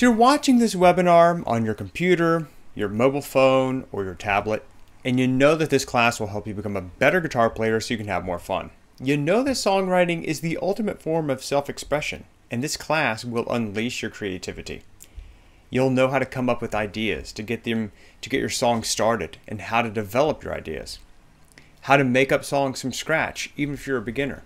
So you're watching this webinar on your computer, your mobile phone, or your tablet, and you know that this class will help you become a better guitar player so you can have more fun. You know that songwriting is the ultimate form of self-expression, and this class will unleash your creativity. You'll know how to come up with ideas to get them to get your song started and how to develop your ideas. How to make up songs from scratch even if you're a beginner.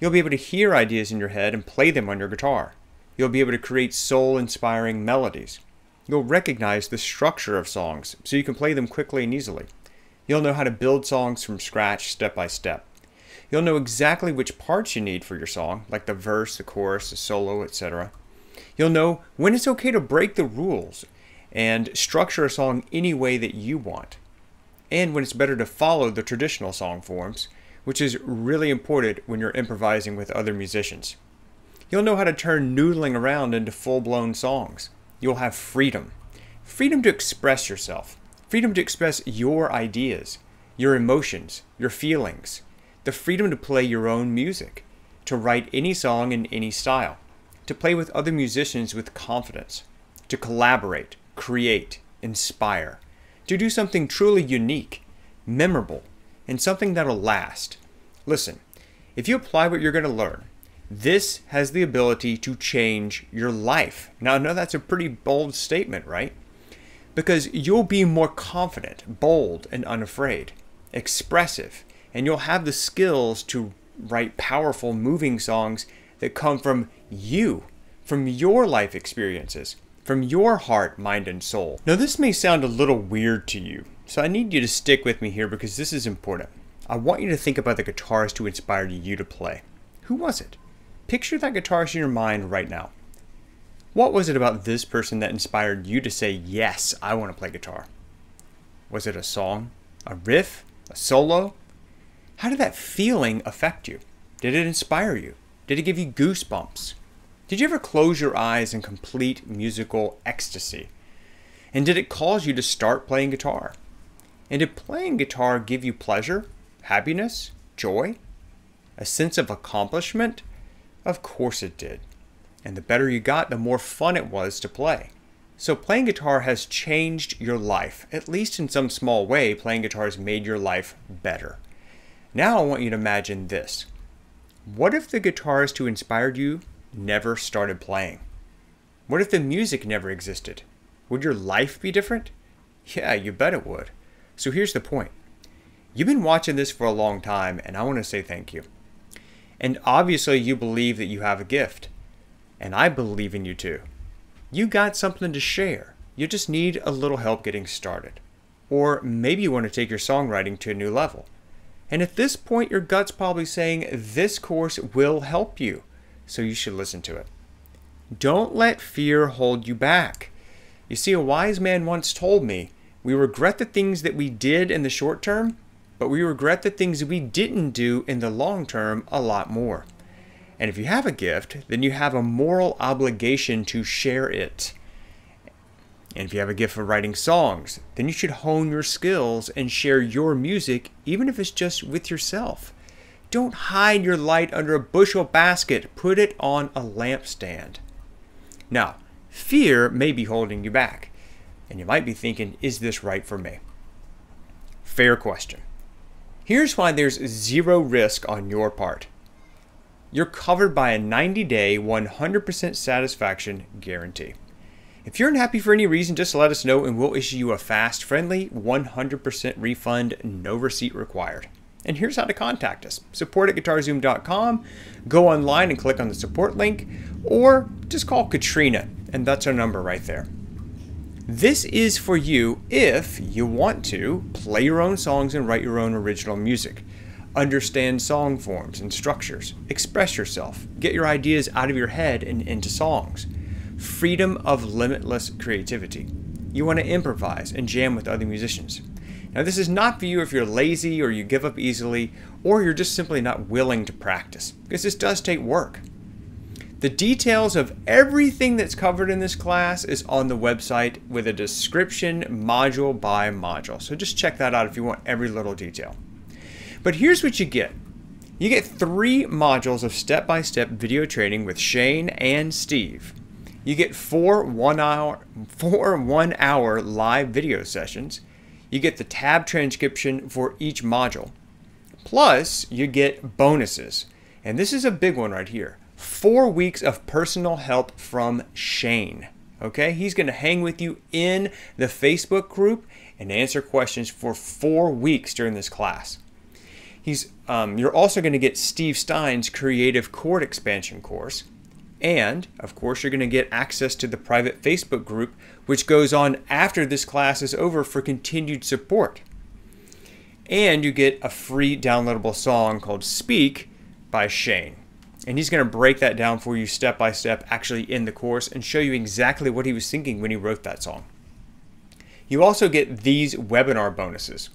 You'll be able to hear ideas in your head and play them on your guitar. You'll be able to create soul-inspiring melodies. You'll recognize the structure of songs so you can play them quickly and easily. You'll know how to build songs from scratch step by step. You'll know exactly which parts you need for your song, like the verse, the chorus, the solo, etc. You'll know when it's okay to break the rules and structure a song any way that you want, and when it's better to follow the traditional song forms, which is really important when you're improvising with other musicians. You'll know how to turn noodling around into full blown songs. You'll have freedom freedom to express yourself, freedom to express your ideas, your emotions, your feelings, the freedom to play your own music, to write any song in any style, to play with other musicians with confidence, to collaborate, create, inspire, to do something truly unique, memorable, and something that'll last. Listen, if you apply what you're going to learn, this has the ability to change your life. Now, I know that's a pretty bold statement, right? Because you'll be more confident, bold, and unafraid, expressive, and you'll have the skills to write powerful, moving songs that come from you, from your life experiences, from your heart, mind, and soul. Now, this may sound a little weird to you, so I need you to stick with me here because this is important. I want you to think about the guitarist who inspired you to play. Who was it? Picture that guitarist in your mind right now. What was it about this person that inspired you to say, Yes, I want to play guitar? Was it a song, a riff, a solo? How did that feeling affect you? Did it inspire you? Did it give you goosebumps? Did you ever close your eyes in complete musical ecstasy? And did it cause you to start playing guitar? And did playing guitar give you pleasure, happiness, joy, a sense of accomplishment? Of course it did. And the better you got, the more fun it was to play. So playing guitar has changed your life. At least in some small way, playing guitar has made your life better. Now I want you to imagine this. What if the guitarist who inspired you never started playing? What if the music never existed? Would your life be different? Yeah, you bet it would. So here's the point. You've been watching this for a long time, and I want to say thank you. And obviously, you believe that you have a gift. And I believe in you too. You got something to share. You just need a little help getting started. Or maybe you want to take your songwriting to a new level. And at this point, your gut's probably saying this course will help you, so you should listen to it. Don't let fear hold you back. You see, a wise man once told me, we regret the things that we did in the short term, but we regret the things we didn't do in the long term a lot more. And if you have a gift, then you have a moral obligation to share it. And if you have a gift for writing songs, then you should hone your skills and share your music, even if it's just with yourself. Don't hide your light under a bushel basket, put it on a lampstand. Now, fear may be holding you back, and you might be thinking, is this right for me? Fair question. Here's why there's zero risk on your part. You're covered by a 90 day, 100% satisfaction guarantee. If you're unhappy for any reason, just let us know and we'll issue you a fast, friendly, 100% refund, no receipt required. And here's how to contact us support at guitarzoom.com, go online and click on the support link, or just call Katrina, and that's our number right there. This is for you if you want to play your own songs and write your own original music. Understand song forms and structures. Express yourself. Get your ideas out of your head and into songs. Freedom of limitless creativity. You want to improvise and jam with other musicians. Now, this is not for you if you're lazy or you give up easily or you're just simply not willing to practice, because this does take work. The details of everything that's covered in this class is on the website with a description module by module. So just check that out if you want every little detail. But here's what you get. You get three modules of step-by-step -step video training with Shane and Steve. You get four one hour four one hour live video sessions. You get the tab transcription for each module. Plus, you get bonuses. And this is a big one right here. Four weeks of personal help from Shane. Okay, he's going to hang with you in the Facebook group and answer questions for four weeks during this class. He's, um, you're also going to get Steve Stine's Creative Chord Expansion course. And, of course, you're going to get access to the private Facebook group, which goes on after this class is over for continued support. And you get a free downloadable song called Speak by Shane. And he's going to break that down for you step by step, actually in the course, and show you exactly what he was thinking when he wrote that song. You also get these webinar bonuses.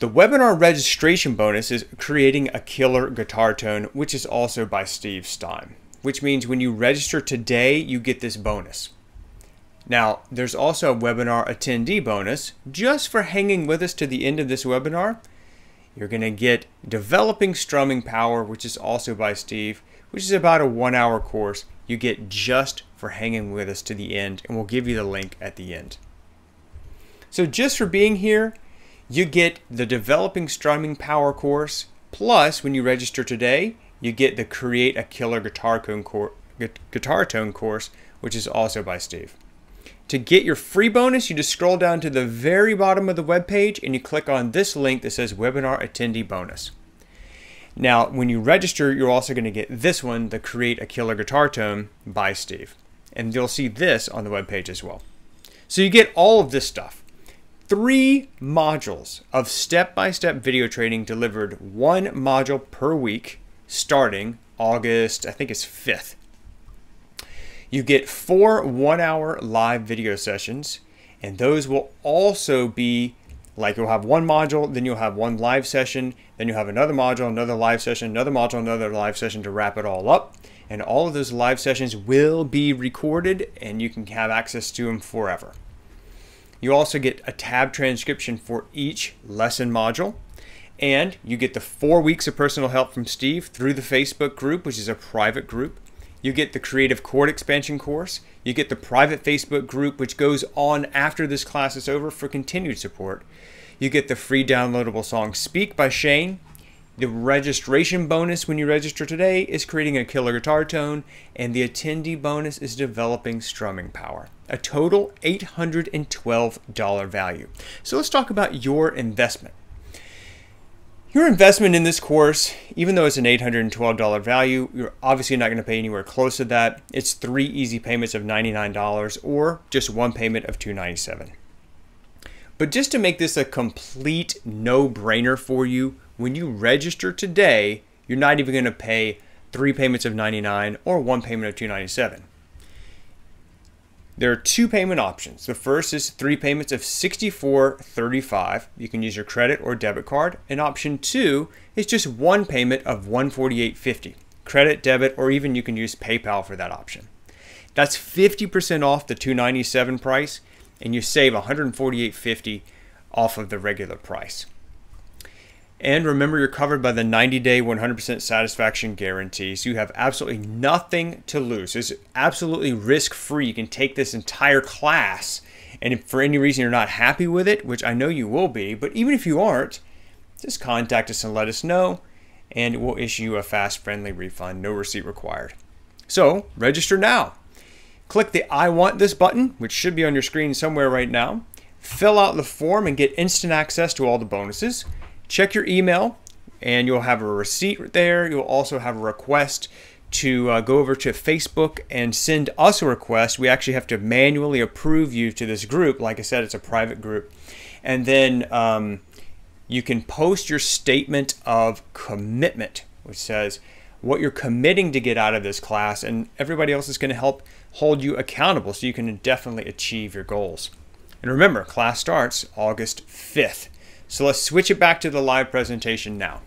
The webinar registration bonus is creating a killer guitar tone, which is also by Steve Stine, which means when you register today, you get this bonus. Now, there's also a webinar attendee bonus just for hanging with us to the end of this webinar. You're going to get Developing Strumming Power, which is also by Steve, which is about a one hour course you get just for hanging with us to the end, and we'll give you the link at the end. So, just for being here, you get the Developing Strumming Power course, plus when you register today, you get the Create a Killer Guitar Tone, guitar tone course, which is also by Steve. To get your free bonus, you just scroll down to the very bottom of the web page and you click on this link that says Webinar Attendee Bonus. Now, when you register, you're also going to get this one, the Create a Killer Guitar Tone by Steve. And you'll see this on the web page as well. So you get all of this stuff three modules of step by step video training delivered one module per week starting August, I think it's 5th. You get four one hour live video sessions, and those will also be like you'll have one module, then you'll have one live session, then you'll have another module, another live session, another module, another live session to wrap it all up. And all of those live sessions will be recorded and you can have access to them forever. You also get a tab transcription for each lesson module. And you get the four weeks of personal help from Steve through the Facebook group, which is a private group. You get the Creative Chord Expansion course. You get the private Facebook group, which goes on after this class is over for continued support. You get the free downloadable song Speak by Shane. The registration bonus when you register today is creating a killer guitar tone, and the attendee bonus is developing strumming power. A total $812 value. So let's talk about your investment. Your investment in this course, even though it's an $812 value, you're obviously not going to pay anywhere close to that. It's three easy payments of $99 or just one payment of 297. But just to make this a complete no-brainer for you, when you register today, you're not even going to pay three payments of 99 or one payment of 297. There are two payment options. The first is three payments of 64.35. You can use your credit or debit card. And option two is just one payment of 148.50. Credit, debit, or even you can use PayPal for that option. That's 50% off the 297 price and you save 148.50 off of the regular price. And remember, you're covered by the 90 day 100% satisfaction guarantee. So you have absolutely nothing to lose. It's absolutely risk free. You can take this entire class. And if for any reason you're not happy with it, which I know you will be, but even if you aren't, just contact us and let us know. And we'll issue you a fast, friendly refund. No receipt required. So register now. Click the I want this button, which should be on your screen somewhere right now. Fill out the form and get instant access to all the bonuses. Check your email and you'll have a receipt there. You'll also have a request to uh, go over to Facebook and send us a request. We actually have to manually approve you to this group. Like I said, it's a private group. And then um, you can post your statement of commitment, which says what you're committing to get out of this class, and everybody else is going to help hold you accountable so you can definitely achieve your goals. And remember, class starts August 5th. So let's switch it back to the live presentation now.